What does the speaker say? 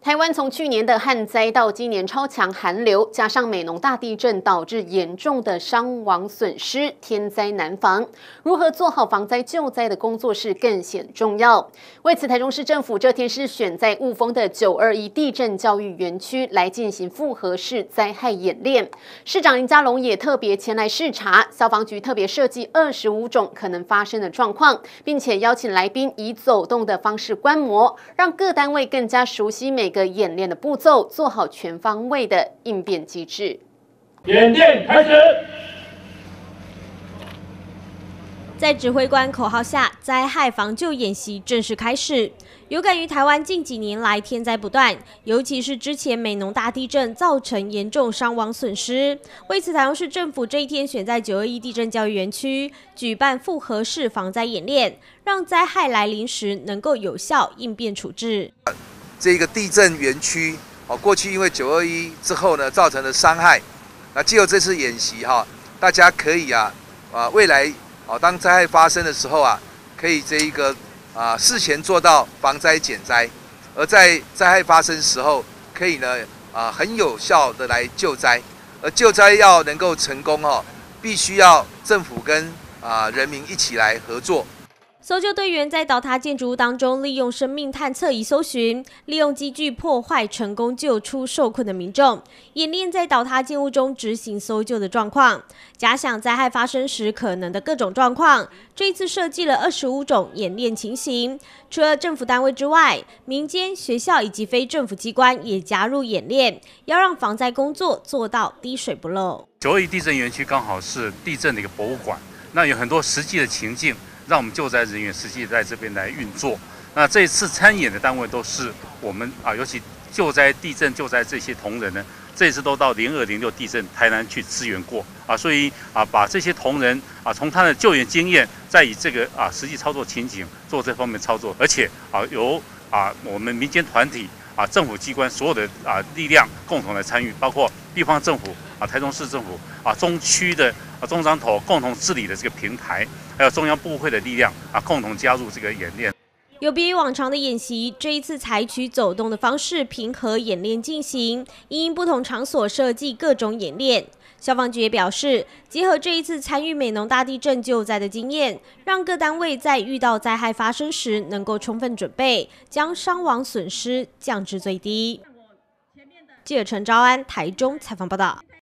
台湾从去年的旱灾到今年超强寒流，加上美浓大地震导致严重的伤亡损失，天灾难防。如何做好防灾救灾的工作是更显重要。为此，台中市政府这天是选在雾峰的九二一地震教育园区来进行复合式灾害演练。市长林佳龙也特别前来视察，消防局特别设计二十五种可能发生的状况，并且邀请来宾以走动的方式观摩，让各单位更加熟悉每。一个演练的步骤，做好全方位的应变机制。演练开始。在指挥官口号下，灾害防救演习正式开始。有感于台湾近几年来天灾不断，尤其是之前美浓大地震造成严重伤亡损失，为此台中市政府这一天选在九二一地震教育园区举办复合式防灾演练，让灾害来临时能够有效应变处置。这个地震园区，哦，过去因为九二一之后呢，造成的伤害，那借由这次演习哈，大家可以啊，啊，未来哦，当灾害发生的时候啊，可以这一个啊，事前做到防灾减灾，而在灾害发生时候，可以呢啊，很有效的来救灾，而救灾要能够成功哦，必须要政府跟啊人民一起来合作。搜救队员在倒塌建筑物当中，利用生命探测仪搜寻，利用机具破坏，成功救出受困的民众。演练在倒塌建物中执行搜救的状况，假想灾害发生时可能的各种状况。这一次设计了二十五种演练情形，除了政府单位之外，民间、学校以及非政府机关也加入演练，要让防灾工作做到滴水不漏。九二一地震园区刚好是地震的一个博物馆，那有很多实际的情境。让我们救灾人员实际在这边来运作。那这次参演的单位都是我们啊，尤其救灾、地震救灾这些同仁呢，这次都到零二零六地震台南去支援过啊，所以啊，把这些同仁啊，从他的救援经验，再以这个啊实际操作情景做这方面操作，而且啊由啊我们民间团体啊政府机关所有的啊力量共同来参与，包括地方政府啊台中市政府啊中区的。啊，中彰头共同治理的这个平台，还有中央部会的力量啊，共同加入这个演练。有别于往常的演习，这一次采取走动的方式，平和演练进行，因不同场所设计各种演练。消防局也表示，结合这一次参与美浓大地震救灾的经验，让各单位在遇到灾害发生时，能够充分准备，将伤亡损失降至最低。记者陈昭安台中采访报道。